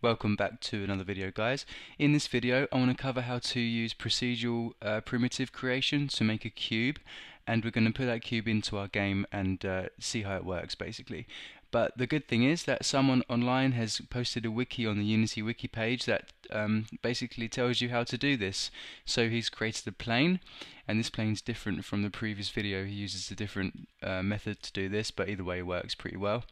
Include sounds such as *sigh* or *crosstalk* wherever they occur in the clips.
Welcome back to another video guys. In this video I want to cover how to use procedural uh, primitive creation to make a cube and we're going to put that cube into our game and uh, see how it works basically. But the good thing is that someone online has posted a wiki on the Unity wiki page that um, basically tells you how to do this. So he's created a plane and this plane is different from the previous video. He uses a different uh, method to do this but either way it works pretty well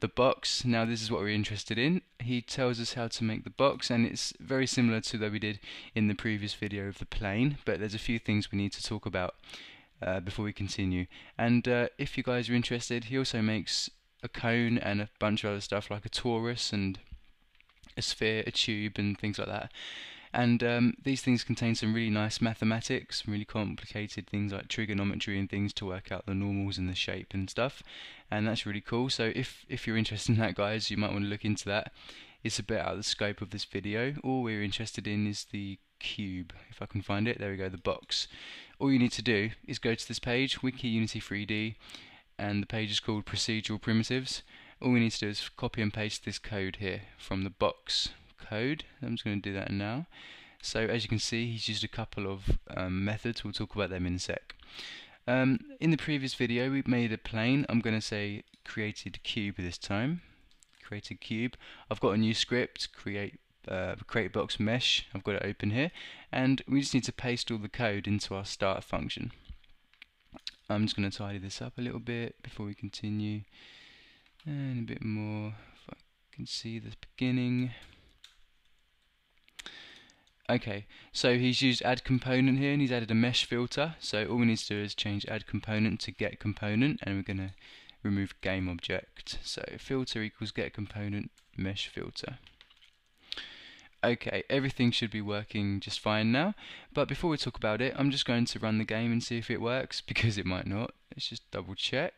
the box. Now this is what we're interested in. He tells us how to make the box and it's very similar to that we did in the previous video of the plane but there's a few things we need to talk about uh, before we continue. And uh, if you guys are interested he also makes a cone and a bunch of other stuff like a torus and a sphere, a tube and things like that. And um, these things contain some really nice mathematics, really complicated things like trigonometry and things to work out the normals and the shape and stuff. And that's really cool. So if, if you're interested in that, guys, you might want to look into that. It's a bit out of the scope of this video. All we're interested in is the cube. If I can find it, there we go, the box. All you need to do is go to this page, Wiki Unity 3D, and the page is called Procedural Primitives. All we need to do is copy and paste this code here from the box code. I'm just going to do that now. So as you can see, he's used a couple of um, methods. We'll talk about them in a sec. Um, in the previous video, we made a plane. I'm going to say created cube this time. Created cube. I've got a new script, create uh, create box mesh. I've got it open here, and we just need to paste all the code into our start function. I'm just going to tidy this up a little bit before we continue, and a bit more. If I can see the beginning. Okay, so he's used add component here and he's added a mesh filter. So all we need to do is change add component to get component and we're going to remove game object. So filter equals get component mesh filter. Okay, everything should be working just fine now. But before we talk about it, I'm just going to run the game and see if it works *laughs* because it might not. Let's just double check.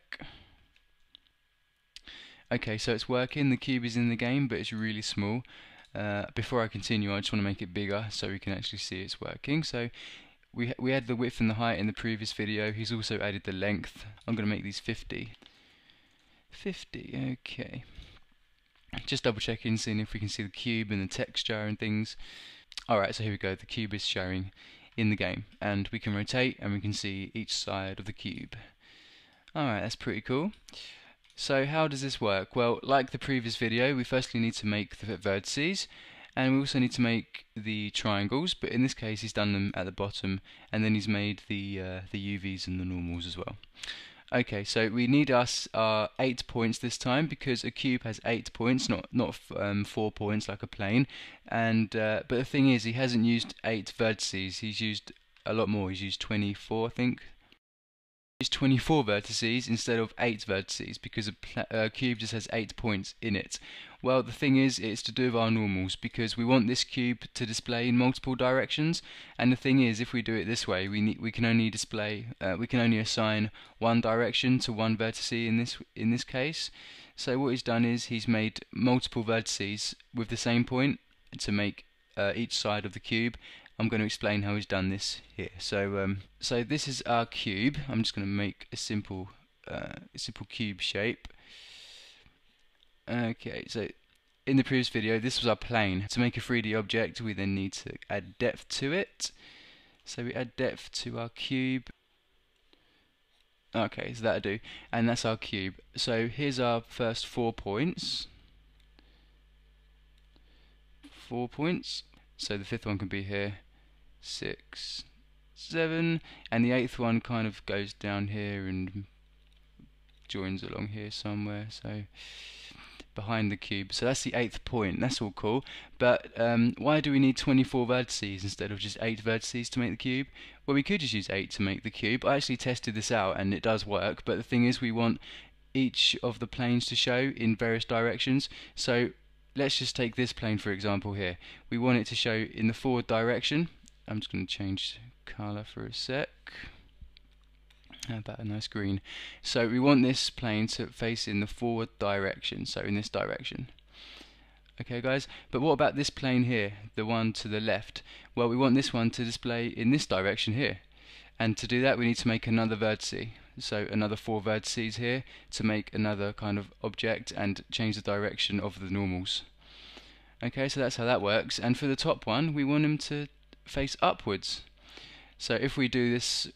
Okay, so it's working. The cube is in the game, but it's really small. Uh, before I continue, I just want to make it bigger so we can actually see it's working. So we we had the width and the height in the previous video. He's also added the length. I'm going to make these 50. 50, okay. Just double checking, seeing if we can see the cube and the texture and things. Alright, so here we go. The cube is showing in the game. And we can rotate and we can see each side of the cube. Alright, that's pretty cool. So how does this work? Well, like the previous video, we firstly need to make the vertices, and we also need to make the triangles, but in this case he's done them at the bottom, and then he's made the, uh, the UVs and the normals as well. Okay, so we need us uh, 8 points this time because a cube has 8 points, not not um, 4 points like a plane. And uh, But the thing is, he hasn't used 8 vertices, he's used a lot more, he's used 24 I think, is 24 vertices instead of 8 vertices because a uh, cube just has 8 points in it. Well, the thing is, it's to do with our normals because we want this cube to display in multiple directions. And the thing is, if we do it this way, we we can only display, uh, we can only assign one direction to one vertex in this in this case. So what he's done is he's made multiple vertices with the same point to make uh, each side of the cube I'm going to explain how he's done this here. So, um, so this is our cube. I'm just going to make a simple, uh, a simple cube shape. Okay, so in the previous video, this was our plane. To make a 3D object, we then need to add depth to it. So we add depth to our cube. Okay, so that'll do. And that's our cube. So here's our first four points. Four points. So the fifth one can be here six, seven, and the eighth one kind of goes down here and joins along here somewhere. So behind the cube. So that's the eighth point. That's all cool. But um, why do we need 24 vertices instead of just 8 vertices to make the cube? Well, we could just use 8 to make the cube. I actually tested this out and it does work. But the thing is, we want each of the planes to show in various directions. So let's just take this plane for example here. We want it to show in the forward direction I'm just going to change color for a sec. How about a nice green? So we want this plane to face in the forward direction, so in this direction. Okay guys, but what about this plane here, the one to the left? Well we want this one to display in this direction here. And to do that we need to make another vertex. So another four vertices here to make another kind of object and change the direction of the normals. Okay, so that's how that works. And for the top one, we want them to face upwards. So if we do this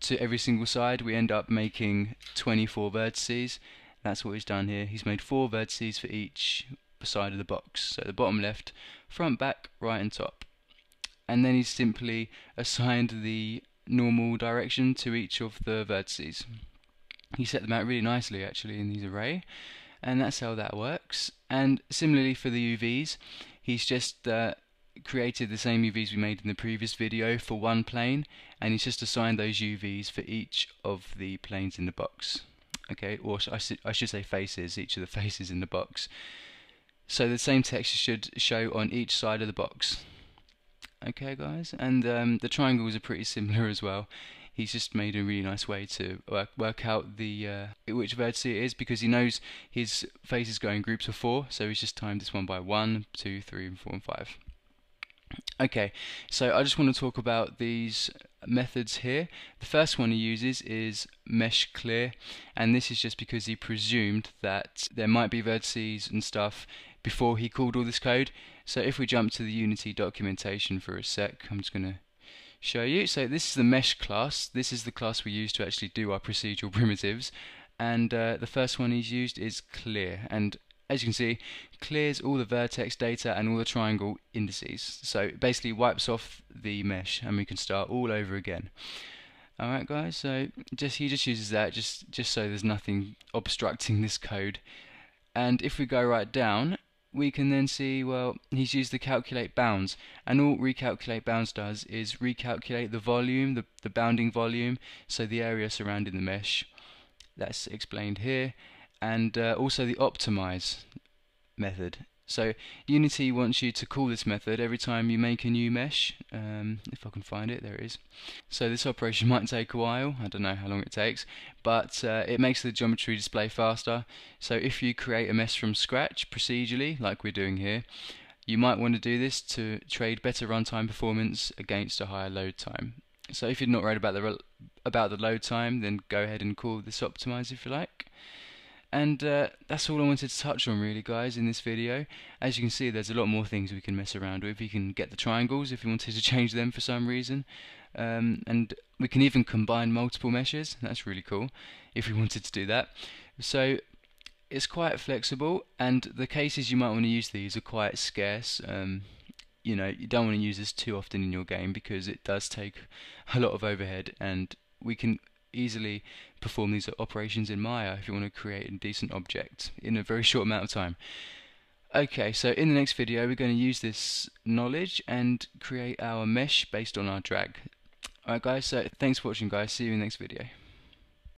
to every single side, we end up making 24 vertices. That's what he's done here. He's made four vertices for each side of the box. So the bottom left, front, back, right and top. And then he's simply assigned the normal direction to each of the vertices. He set them out really nicely actually in these array and that's how that works. And similarly for the UVs, he's just uh, created the same UVs we made in the previous video for one plane and he's just assigned those UVs for each of the planes in the box. Okay, or I, I should say faces, each of the *laughs* faces in the box. So the same texture should show on each side of the box. Okay guys, and um, the triangles are pretty similar *laughs* as well he's just made a really nice way to work, work out the uh, which vertex it is because he knows his faces go in groups of four so he's just timed this one by one, two, three, and four and five. Okay, so I just want to talk about these methods here. The first one he uses is mesh clear, and this is just because he presumed that there might be vertices and stuff before he called all this code. So if we jump to the Unity documentation for a sec, I'm just going to show you. So this is the mesh class. This is the class we use to actually do our procedural *laughs* primitives. And uh, the first one he's used is clear. And as you can see, clears all the vertex data and all the triangle indices. So it basically wipes off the mesh and we can start all over again. Alright guys, so just he just uses that just, just so there's nothing obstructing this code. And if we go right down, we can then see, well, he's used the calculate bounds, and all recalculate bounds does is recalculate the volume, the, the bounding volume, so the area surrounding the mesh. That's explained here, and uh, also the optimize method. So Unity wants you to call this method every time you make a new mesh. Um, if I can find it, there it is. So this operation *laughs* might take a while. I don't know how long it takes, but uh, it makes the geometry display faster. So if you create a mesh from scratch procedurally, like we're doing here, you might want to do this to trade better runtime performance against a higher load time. So if you're not worried about the about the load time, then go ahead and call this optimize if you like. And uh, that's all I wanted to touch on really guys in this video. As you can see there's a lot more things we can mess around with. You can get the triangles if you wanted to change them for some reason. Um, and we can even combine multiple meshes. That's really cool if we wanted to do that. So it's quite flexible and the cases you might want to use these are quite scarce. Um, you know, you don't want to use this too often in your game because it does take a lot of overhead and we can easily perform these operations in Maya if you want to create a decent object in a very short amount of time. Okay, so in the next video we're going to use this knowledge and create our mesh based on our drag. Alright guys, so thanks for watching guys, see you in the next video.